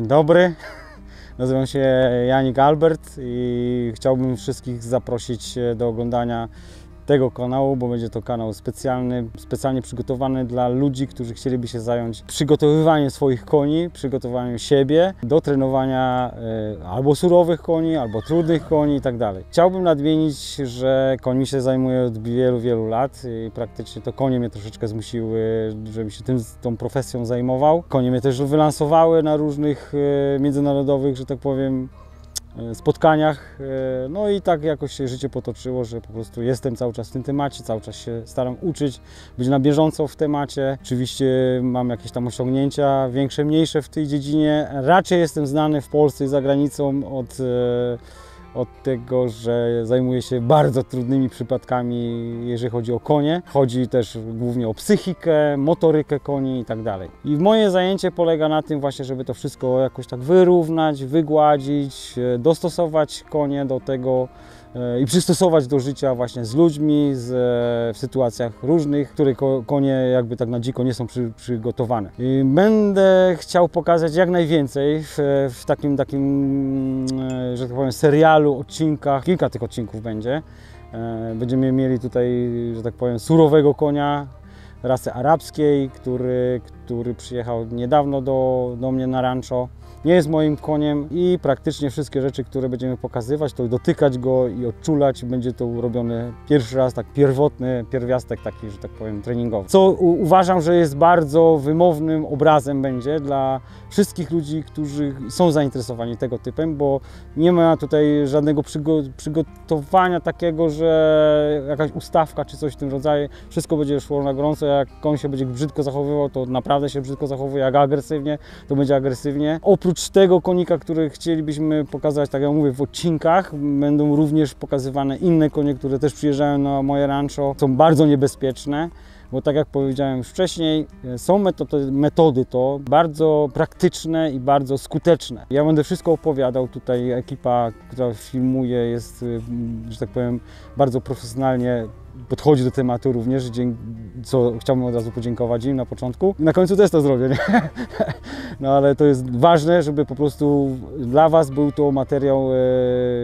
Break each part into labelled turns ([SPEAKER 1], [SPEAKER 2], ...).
[SPEAKER 1] dobry. Nazywam się Janik Albert i chciałbym wszystkich zaprosić e, do oglądania tego kanału, bo będzie to kanał specjalny, specjalnie przygotowany dla ludzi, którzy chcieliby się zająć przygotowywaniem swoich koni, przygotowaniem siebie do trenowania e, albo surowych koni, albo trudnych koni i tak. Chciałbym nadmienić, że końmi się zajmuję od wielu, wielu lat i praktycznie to konie mnie troszeczkę zmusiły, żebym się tym, tą profesją zajmował. Konie mnie też wylansowały na różnych e, międzynarodowych, że tak powiem, spotkaniach. e, No i tak jakoś się życie potoczyło, że po prostu jestem cały czas w tym temacie, cały czas się staram uczyć, być na bieżąco w temacie. Oczywiście mam jakieś tam osiągnięcia, większe, mniejsze w tej dziedzinie. Raczej jestem znany w Polsce i za granicą od, e, od tego, że zajmuję się bardzo trudnymi przypadkami, jeżeli chodzi o konie. Chodzi też głównie o psychikę, motorykę koni i tak dalej. I moje zajęcie polega na tym właśnie, żeby to wszystko jakoś tak wyrównać, wygładzić, e, dostosować konie do tego i przystosować do życia właśnie z ludźmi, z, e, w sytuacjach różnych, ko- konie jakby tak na dziko nie są przy, przygotowane. I będę chciał pokazać jak najwięcej w, w takim, takim, e, że tak powiem, serialu, odcinkach. Kilka tych odcinków będzie. E, Będziemy mieli tutaj, że tak powiem, surowego konia rasy arabskiej, który, który przyjechał niedawno do, do mnie na rancho. Nie jest moim koniem i praktycznie wszystkie rzeczy, które będziemy pokazywać, to dotykać go i odczulać. Będzie to robione pierwszy raz, tak pierwotny pierwiastek taki, że tak powiem, treningowy. Co uważam, że jest bardzo wymownym obrazem będzie dla wszystkich ludzi, którzy są zainteresowani tego typem, bo nie ma tutaj żadnego przygo- przygotowania takiego, że jakaś ustawka czy coś w tym rodzaju. Wszystko będzie szło na gorąco. Jak koń się będzie brzydko zachowywał, to naprawdę się brzydko zachowuje. Jak agresywnie, to będzie agresywnie. Oprócz tego konika, który chcielibyśmy pokazać, tak jak mówię, w odcinkach, będą również pokazywane inne konie, które też przyjeżdżają na moje rancho. Są bardzo niebezpieczne. Bo tak jak powiedziałem już wcześniej, e, są metody, metody to bardzo praktyczne i bardzo skuteczne. Ja będę wszystko opowiadał, tutaj ekipa, która filmuje jest, y, że tak powiem, bardzo profesjonalnie podchodzi do tematu również, co chciałbym od razu podziękować im na początku. Na końcu też to zrobię, nie? No ale to jest ważne, żeby po prostu dla Was był to materiał e,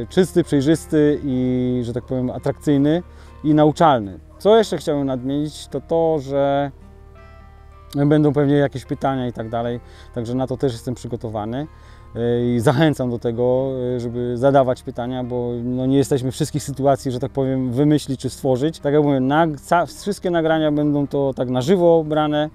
[SPEAKER 1] czysty, przejrzysty i, że tak powiem, atrakcyjny i nauczalny. Co jeszcze chciałem nadmienić, to to, że będą pewnie jakieś pytania i tak dalej, także na to też jestem przygotowany. E, I zachęcam do tego, e, żeby zadawać pytania, bo no nie jesteśmy wszystkich sytuacji, że tak powiem, wymyślić czy stworzyć. Tak jak mówię, ca- wszystkie nagrania będą to tak na żywo brane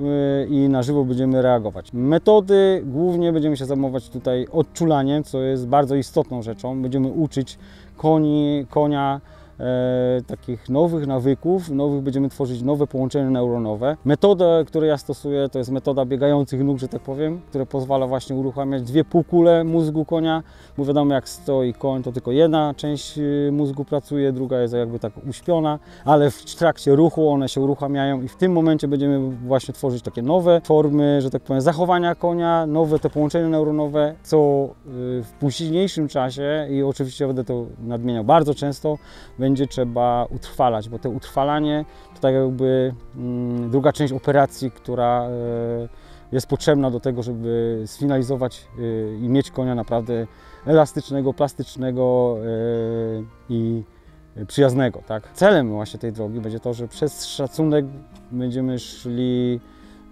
[SPEAKER 1] e, i na żywo będziemy reagować. Metody głównie będziemy się zajmować tutaj odczulaniem, co jest bardzo istotną rzeczą. Będziemy uczyć koni, konia e, takich nowych nawyków, nowych będziemy tworzyć nowe połączenia neuronowe. Metoda, którą ja stosuję, to jest metoda biegających nóg, że tak powiem, która pozwala właśnie uruchamiać dwie półkule mózgu konia, bo wiadomo jak stoi koń, to tylko jedna część y, mózgu pracuje, druga jest jakby tak uśpiona, ale w trakcie ruchu one się uruchamiają i w tym momencie będziemy właśnie tworzyć takie nowe formy, że tak powiem, zachowania konia, nowe te połączenia neuronowe, co y, w późniejszym czasie i oczywiście będę to nadmieniał bardzo często, będzie trzeba utrwalać, bo to utrwalanie to tak jakby mm, druga część operacji, która e, jest potrzebna do tego, żeby sfinalizować e, i mieć konia naprawdę elastycznego, plastycznego e, i przyjaznego. Tak? Celem właśnie tej drogi będzie to, że przez szacunek będziemy szli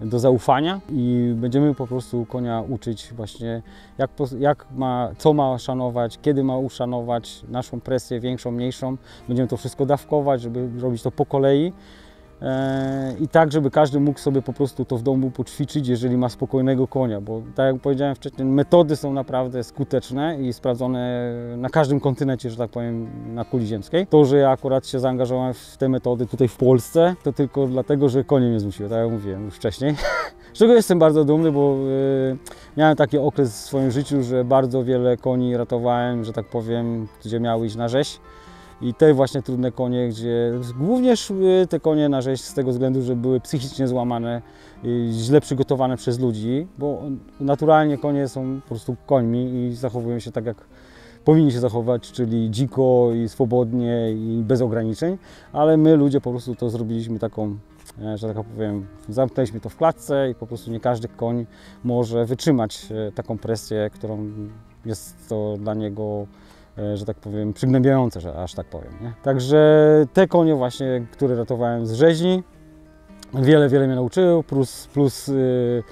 [SPEAKER 1] do zaufania i będziemy po prostu konia uczyć właśnie jak, jak ma, co ma szanować, kiedy ma uszanować naszą presję większą, mniejszą. Będziemy to wszystko dawkować, żeby robić to po kolei. E, I tak, żeby każdy mógł sobie po prostu to w domu poćwiczyć, jeżeli ma spokojnego konia, bo tak jak powiedziałem wcześniej, metody są naprawdę skuteczne i sprawdzone na każdym kontynencie, że tak powiem, na kuli ziemskiej. To, że ja akurat się zaangażowałem w te metody tutaj w Polsce, to tylko dlatego, że konie mnie zmusiły, tak jak mówiłem już wcześniej. Z czego jestem bardzo dumny, bo y, miałem taki okres w swoim życiu, że bardzo wiele koni ratowałem, że tak powiem, gdzie miały iść na rzeź. I te właśnie trudne konie, gdzie głównie szły te konie na rzeź z tego względu, że były psychicznie złamane, źle przygotowane przez ludzi, bo naturalnie konie są po prostu końmi i zachowują się tak jak powinni się zachować, czyli dziko i swobodnie i bez ograniczeń, ale my ludzie po prostu to zrobiliśmy taką e, że tak powiem, zamknęliśmy to w klatce i po prostu nie każdy koń może wytrzymać e, taką presję, którą jest to dla niego, że tak powiem, przygnębiające, że aż tak powiem. Nie? Także te konie właśnie, które ratowałem z rzeźni, wiele, wiele mnie nauczyły, plus, plus y,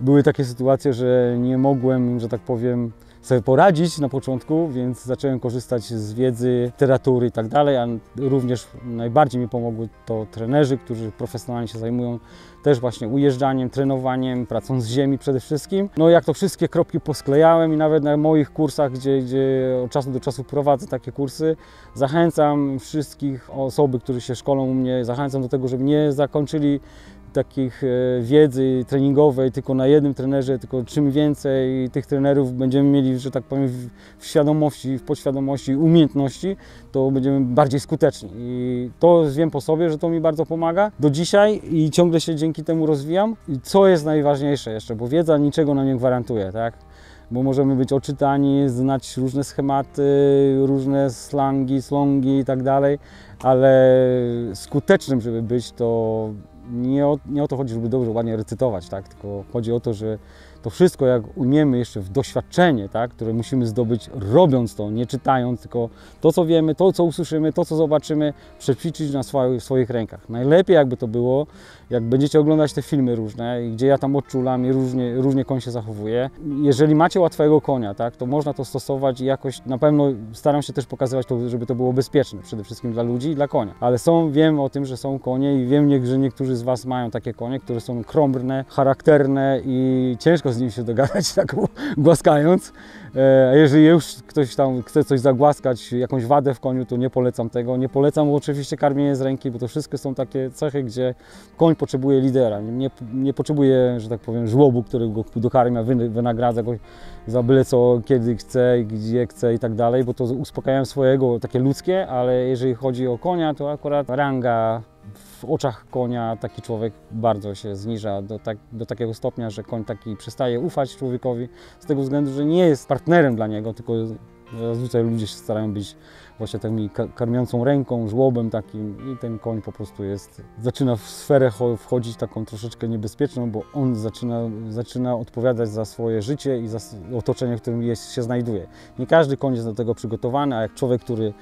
[SPEAKER 1] były takie sytuacje, że nie mogłem, że tak powiem, sobie poradzić na początku, więc zacząłem korzystać z wiedzy, literatury i tak dalej, a również najbardziej mi pomogły to trenerzy, którzy profesjonalnie się zajmują też właśnie ujeżdżaniem, trenowaniem, pracą z ziemi przede wszystkim. No jak to wszystkie kropki posklejałem i nawet na moich kursach, gdzie, gdzie od czasu do czasu prowadzę takie kursy, zachęcam wszystkich osoby, które się szkolą u mnie, zachęcam do tego, żeby nie zakończyli takich e, wiedzy treningowej tylko na jednym trenerze, tylko czym więcej tych trenerów będziemy mieli, że tak powiem, w, świadomości, w podświadomości, umiejętności, to będziemy bardziej skuteczni. I to wiem po sobie, że to mi bardzo pomaga do dzisiaj i ciągle się dzięki temu rozwijam. I co jest najważniejsze jeszcze, bo wiedza niczego nam nie gwarantuje, tak? bo możemy być oczytani, znać różne schematy, różne slangi, slongi i tak dalej, ale skutecznym, żeby być, to nie o, nie o to chodzi, żeby dobrze, ładnie recytować, tak? tylko chodzi o to, że to wszystko, jak umiemy jeszcze w doświadczenie, tak? które musimy zdobyć robiąc to, nie czytając, tylko to, co wiemy, to, co usłyszymy, to, co zobaczymy, przećwiczyć na swoich, swoich rękach. Najlepiej jakby to było, jak będziecie oglądać te filmy różne, gdzie ja tam odczulam i różnie, różnie koń się zachowuje. Jeżeli macie łatwego konia, tak, to można to stosować i jakoś na pewno staram się też pokazywać to, żeby to było bezpieczne, przede wszystkim dla ludzi i dla konia. Ale są, wiem o tym, że są konie i wiem, że niektórzy z Was mają takie konie, które są krąbrne, charakterne i ciężko z nimi się dogadać, tak głaskając. E, a jeżeli już ktoś tam chce coś zagłaskać, jakąś wadę w koniu, to nie polecam tego. Nie polecam oczywiście karmienie z ręki, bo to wszystko są takie cechy, gdzie koń potrzebuje lidera. Nie, nie potrzebuje, że tak powiem, żłobu, który go dokarmia, wynagradza go za byle co, kiedy chce, gdzie chce i tak dalej, bo to uspokajają swojego takie ludzkie, ale jeżeli chodzi o konia, to akurat ranga w oczach konia taki człowiek bardzo się zniża do, tak, do takiego stopnia, że koń taki przestaje ufać człowiekowi z tego względu, że nie jest partnerem dla niego, tylko zazwyczaj ludzie się starają być właśnie taką karmiącą ręką, żłobem takim i ten koń po prostu jest, zaczyna w sferę wchodzić taką troszeczkę niebezpieczną, bo on zaczyna, zaczyna odpowiadać za swoje życie i za otoczenie, w którym jest, się znajduje. Nie każdy koń jest do tego przygotowany, a jak człowiek, który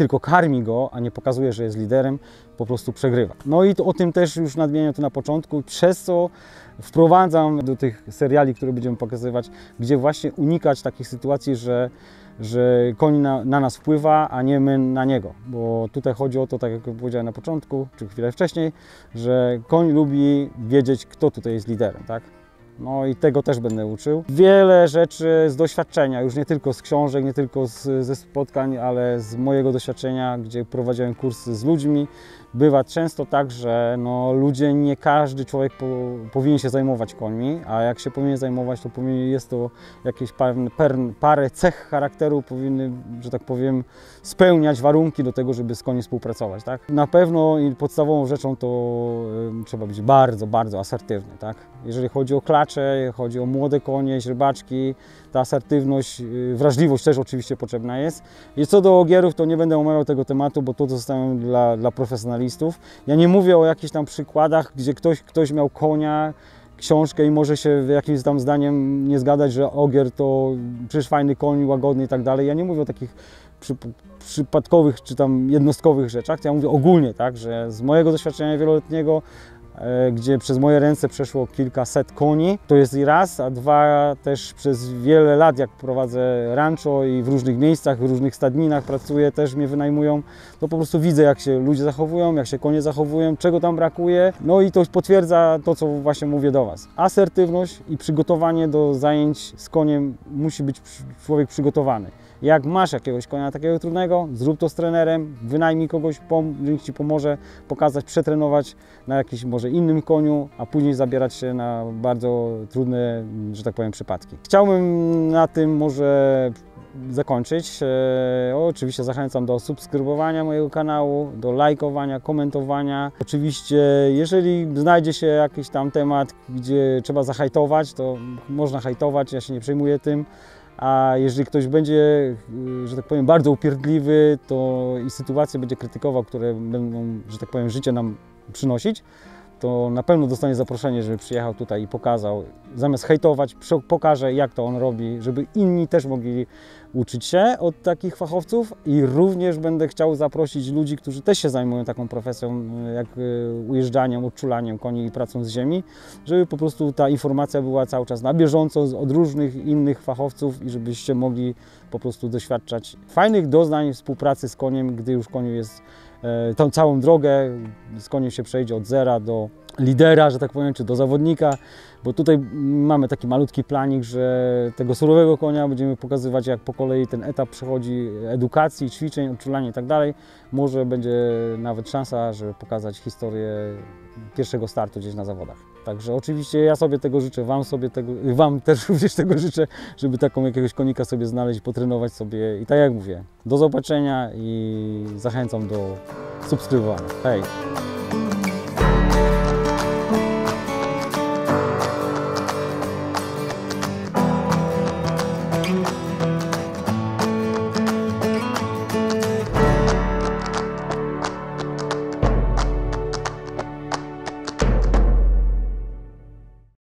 [SPEAKER 1] tylko karmi go, a nie pokazuje, że jest liderem, po prostu przegrywa. No i to, o tym też już nadmieniam tu na początku, przez co wprowadzam do tych seriali, które będziemy pokazywać, gdzie właśnie unikać takich sytuacji, że, że koń na, na, nas wpływa, a nie my na niego. Bo tutaj chodzi o to, tak jak powiedziałem na początku, czy chwilę wcześniej, że koń lubi wiedzieć, kto tutaj jest liderem, tak? No i tego też będę uczył. Wiele rzeczy z doświadczenia, już nie tylko z książek, nie tylko z, ze spotkań, ale z mojego doświadczenia, gdzie prowadziłem kursy z ludźmi, bywa często tak, że no, ludzie, nie każdy człowiek po, powinien się zajmować końmi, a jak się powinien zajmować, to powinien, jest to jakieś par, parę cech charakteru powinny, że tak powiem, spełniać warunki do tego, żeby z koniem współpracować. Tak? Na pewno podstawową rzeczą to y, trzeba być bardzo, bardzo asertywny. Tak? Jeżeli chodzi o klacze, chodzi o młode konie, źrebaczki, ta asertywność, y, wrażliwość też oczywiście potrzebna jest. I co do ogierów, to nie będę omawiał tego tematu, bo to zostawiam dla, dla profesjonalistów. Ja nie mówię o jakichś tam przykładach, gdzie ktoś, ktoś miał konia, książkę i może się jakimś tam zdaniem nie zgadać, że ogier to przecież fajny koń, łagodny i tak dalej. Ja nie mówię o takich przy, przypadkowych czy tam jednostkowych rzeczach, ja mówię ogólnie, tak, że z mojego doświadczenia wieloletniego gdzie przez moje ręce przeszło kilkaset koni. To jest i raz, a dwa też przez wiele lat, jak prowadzę rancho i w różnych miejscach, w różnych stadninach pracuję, też mnie wynajmują, to po prostu widzę, jak się ludzie zachowują, jak się konie zachowują, czego tam brakuje. No i to potwierdza to, co właśnie mówię do Was. Asertywność i przygotowanie do zajęć z koniem musi być człowiek przygotowany. Jak masz jakiegoś konia takiego trudnego, zrób to z trenerem, wynajmij kogoś, niech Ci pomoże pokazać, przetrenować na jakimś może innym koniu, a później zabierać się na bardzo trudne, że tak powiem, przypadki. Chciałbym na tym może zakończyć. E, oczywiście zachęcam do subskrybowania mojego kanału, do lajkowania, komentowania. Oczywiście, jeżeli znajdzie się jakiś tam temat, gdzie trzeba zahajtować, to można hajtować, ja się nie przejmuję tym a jeżeli ktoś będzie, że tak powiem, bardzo upierdliwy, to i sytuacje będzie krytykował, które będą, że tak powiem, życie nam przynosić, to na pewno dostanie zaproszenie, żeby przyjechał tutaj i pokazał. Zamiast hejtować, pokaże jak to on robi, żeby inni też mogli uczyć się od takich fachowców i również będę chciał zaprosić ludzi, którzy też się zajmują taką profesją, y, jak y, ujeżdżaniem, odczulaniem koni i pracą z ziemi, żeby po prostu ta informacja była cały czas na bieżąco od różnych innych fachowców i żebyście mogli po prostu doświadczać fajnych doznań współpracy z koniem, gdy już koniu jest e, tą całą drogę, z koniem się przejdzie od zera do lidera, że tak powiem, czy do zawodnika, bo tutaj mamy taki malutki planik, że tego surowego konia będziemy pokazywać, jak po kolei ten etap przechodzi edukacji, ćwiczeń, odczulania i tak dalej. Może będzie nawet szansa, żeby pokazać historię pierwszego startu gdzieś na zawodach. Także oczywiście ja sobie tego życzę, Wam sobie tego, Wam też również tego życzę, żeby taką jakiegoś konika sobie znaleźć, potrenować sobie i tak jak mówię, do zobaczenia i zachęcam do subskrybowania. Hej!